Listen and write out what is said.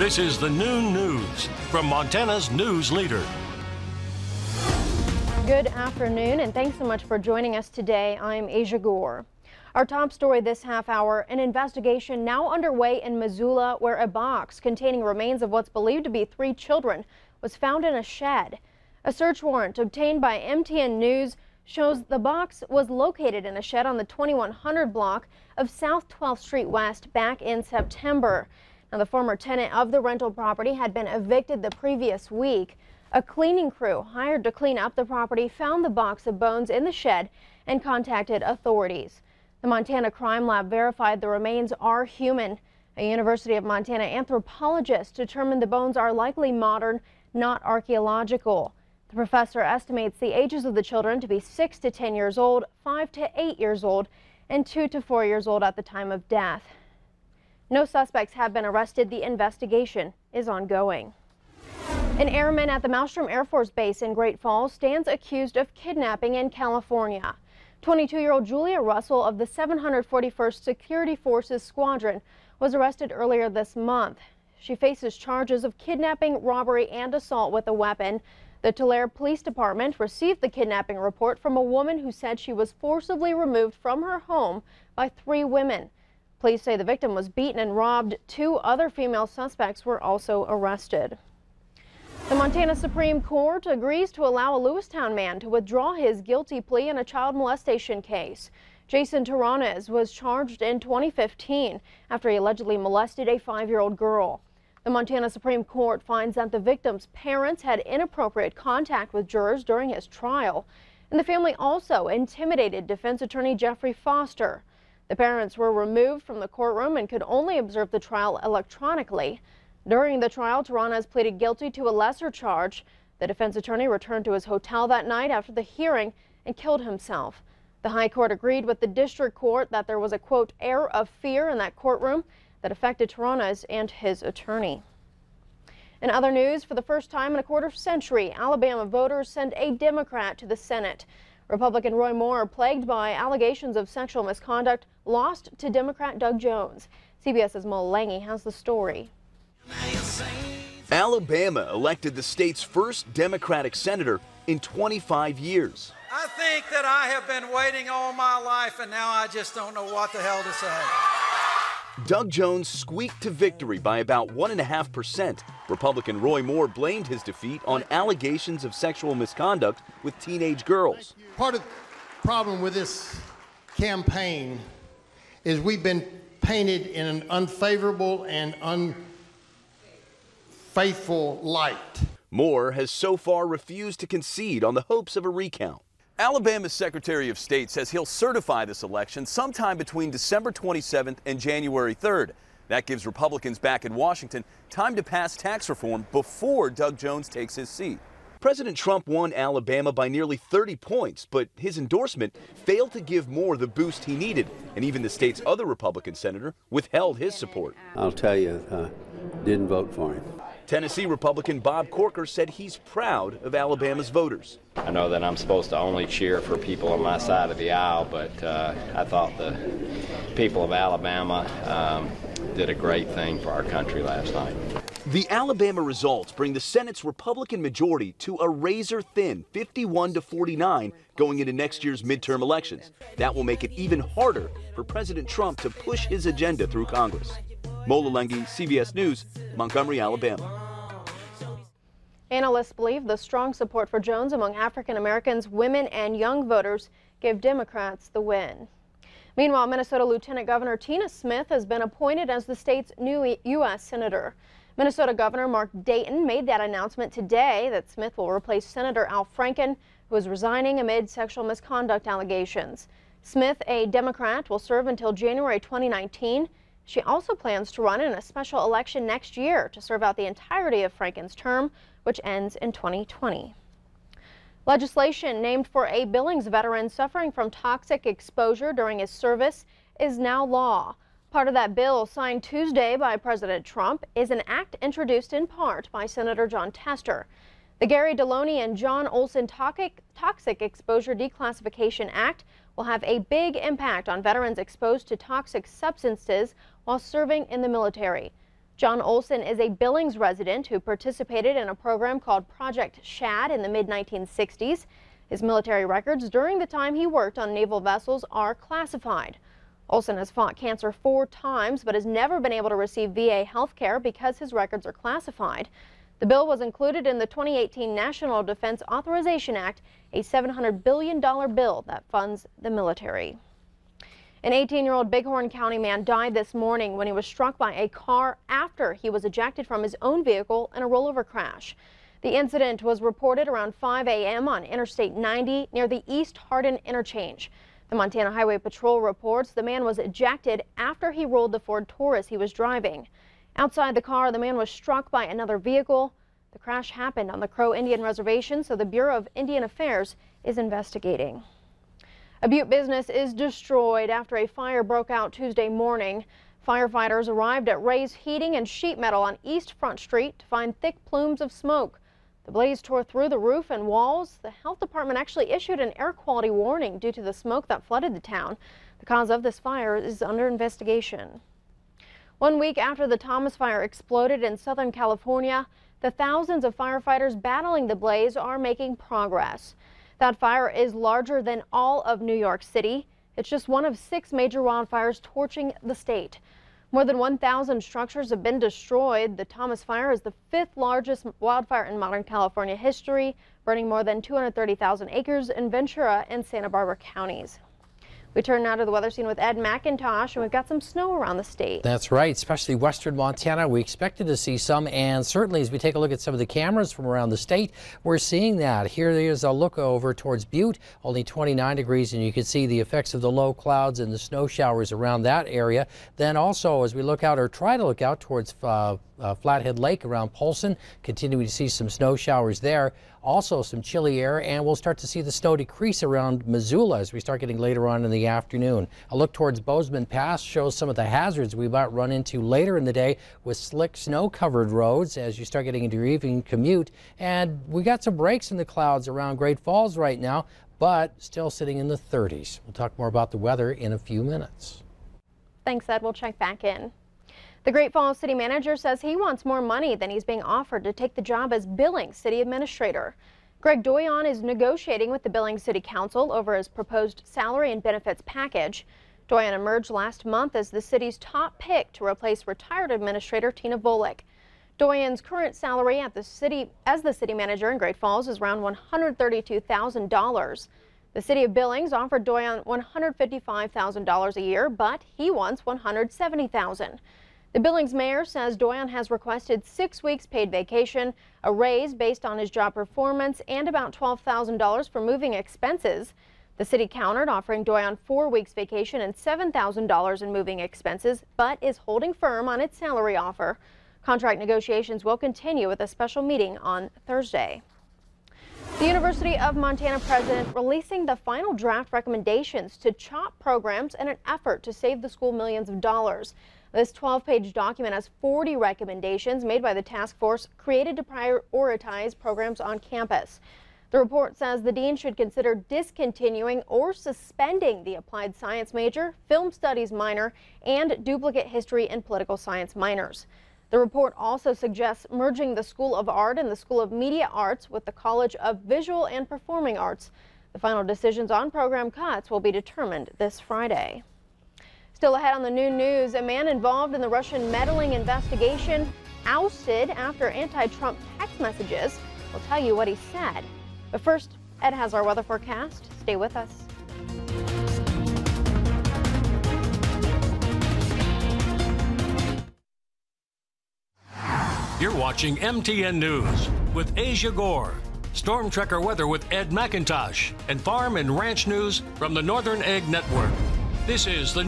This is the noon news from Montana's news leader. Good afternoon, and thanks so much for joining us today. I'm Aja Goare. Our top story this half hour, an investigation now underway in Missoula where a box containing remains of what's believed to be three children was found in a shed. A search warrant obtained by MTN News shows the box was located in a shed on the 2100 block of South 12th Street West back in September. Now, the former tenant of the rental property had been evicted the previous week. A cleaning crew hired to clean up the property found the box of bones in the shed and contacted authorities. The Montana Crime Lab verified the remains are human. A University of Montana anthropologist determined the bones are likely modern, not archaeological. The professor estimates the ages of the children to be 6 to 10 years old, 5 to 8 years old, and 2 to 4 years old at the time of death. No suspects have been arrested. The investigation is ongoing. An airman at the Malmstrom Air Force Base in Great Falls stands accused of kidnapping in California. 22-year-old Julia Russell of the 741st Security Forces Squadron was arrested earlier this month. She faces charges of kidnapping, robbery, and assault with a weapon. The Tulare Police Department received the kidnapping report from a woman who said she was forcibly removed from her home by three women. Police say the victim was beaten and robbed. Two other female suspects were also arrested. The Montana Supreme Court agrees to allow a Lewistown man to withdraw his guilty plea in a child molestation case. Jason Terranez was charged in 2015 after he allegedly molested a five-year-old girl. The Montana Supreme Court finds that the victim's parents had inappropriate contact with jurors during his trial, and the family also intimidated defense attorney Jeffrey Foster. The parents were removed from the courtroom and could only observe the trial electronically. During the trial, Terranez pleaded guilty to a lesser charge. The defense attorney returned to his hotel that night after the hearing and killed himself. The High Court agreed with the district court that there was a, quote, air of fear in that courtroom that affected Terranez and his attorney. In other news, for the first time in a quarter century, Alabama voters send a Democrat to the Senate. Republican Roy Moore, plagued by allegations of sexual misconduct, lost to Democrat Doug Jones. CBS's Mola Lenghi has the story. Alabama elected the state's first Democratic senator in 25 years. I think that I have been waiting all my life and now I just don't know what the hell to say. Doug Jones squeaked to victory by about 1.5%. Republican Roy Moore blamed his defeat on allegations of sexual misconduct with teenage girls. Part of the problem with this campaign is we've been painted in an unfavorable and unfaithful light. Moore has so far refused to concede on the hopes of a recount. Alabama's Secretary of State says he'll certify this election sometime between December 27th and January 3rd. That gives Republicans back in Washington time to pass tax reform before Doug Jones takes his seat. President Trump won Alabama by nearly 30 points, but his endorsement failed to give Moore the boost he needed, and even the state's other Republican senator withheld his support. I'll tell you, uh, didn't vote for him. Tennessee Republican Bob Corker said he's proud of Alabama's voters. I know that I'm supposed to only cheer for people on my side of the aisle, but uh, I thought the people of Alabama um, did a great thing for our country last night. The Alabama results bring the Senate's Republican majority to a razor thin 51 to 49 going into next year's midterm elections. That will make it even harder for President Trump to push his agenda through Congress. Mola Lenghi, CBS News, Montgomery, Alabama. Analysts believe the strong support for Jones among African Americans, women, and young voters gave Democrats the win. Meanwhile, Minnesota Lieutenant Governor Tina Smith has been appointed as the state's new U.S. Senator. Minnesota Governor Mark Dayton made that announcement today that Smith will replace Senator Al Franken, who is resigning amid sexual misconduct allegations. Smith, a Democrat, will serve until January 2019. She also plans to run in a special election next year to serve out the entirety of Franken's term, which ends in 2020. Legislation named for a Billings veteran suffering from toxic exposure during his service is now law. Part of that bill signed Tuesday by President Trump is an act introduced in part by Senator Jon Tester. The Gary Deloney and John Olson Toxic, Toxic Exposure Declassification Act will have a big impact on veterans exposed to toxic substances while serving in the military. John Olson is a Billings resident who participated in a program called Project Shad in the mid 1960s. His military records during the time he worked on naval vessels are classified. Olson has fought cancer four times but has never been able to receive VA health care because his records are classified. The bill was included in the 2018 National Defense Authorization Act, a $700 billion bill that funds the military. An 18-year-old Bighorn County man died this morning when he was struck by a car after he was ejected from his own vehicle in a rollover crash. The incident was reported around 5 a.m. on Interstate 90 near the East Hardin interchange. The Montana Highway Patrol reports the man was ejected after he rolled the Ford Taurus he was driving. Outside the car, the man was struck by another vehicle. The crash happened on the Crow Indian Reservation, so the Bureau of Indian Affairs is investigating. A Butte business is destroyed after a fire broke out Tuesday morning. Firefighters arrived at Ray's Heating and Sheet Metal on East Front Street to find thick plumes of smoke. The blaze tore through the roof and walls. The health department actually issued an air quality warning due to the smoke that flooded the town. The cause of this fire is under investigation. One week after the Thomas Fire exploded in Southern California, the thousands of firefighters battling the blaze are making progress. That fire is larger than all of New York City. It's just one of six major wildfires torching the state. More than 1,000 structures have been destroyed. The Thomas Fire is the fifth largest wildfire in modern California history, burning more than 230,000 acres in Ventura and Santa Barbara counties. We turn now to the weather scene with Ed McIntosh, and we've got some snow around the state. That's right, especially western Montana. We expected to see some, and certainly as we take a look at some of the cameras from around the state, we're seeing that. Here is a look over towards Butte, only 29 degrees, and you can see the effects of the low clouds and the snow showers around that area. Then also, as we look out or try to look out towards uh, uh, Flathead Lake around Polson, continuing to see some snow showers there. Also some chilly air, and we'll start to see the snow decrease around Missoula as we start getting later on in the afternoon. A look towards Bozeman Pass shows some of the hazards we might run into later in the day with slick snow-covered roads as you start getting into your evening commute. And we got some breaks in the clouds around Great Falls right now, but still sitting in the 30s. We'll talk more about the weather in a few minutes. Thanks, Ed. We'll check back in. The Great Falls city manager says he wants more money than he's being offered to take the job as Billings city administrator. Greg Doyon is negotiating with the Billings City Council over his proposed salary and benefits package. Doyon emerged last month as the city's top pick to replace retired administrator Tina Volek. Doyon's current salary at the city as the city manager in Great Falls is around $132,000. The city of Billings offered Doyon $155,000 a year, but he wants $170,000. The Billings mayor says Doyon has requested six weeks paid vacation, a raise based on his job performance, and about $12,000 for moving expenses. The city countered, offering Doyon four weeks vacation and $7,000 in moving expenses, but is holding firm on its salary offer. Contract negotiations will continue with a special meeting on Thursday. The University of Montana president releasing the final draft recommendations to CHOP programs in an effort to save the school millions of dollars. This 12-page document has 40 recommendations made by the task force created to prioritize programs on campus. The report says the dean should consider discontinuing or suspending the applied science major, film studies minor, and duplicate history and political science minors. The report also suggests merging the School of Art and the School of Media Arts with the College of Visual and Performing Arts. The final decisions on program cuts will be determined this Friday. Still ahead on the noon news, a man involved in the Russian meddling investigation ousted after anti-Trump text messages. We'll tell you what he said. But first, Ed has our weather forecast. Stay with us. You're watching MTN News with Aja Goare. Storm Tracker weather with Ed McIntosh and farm and ranch news from the Northern Ag Network. This is the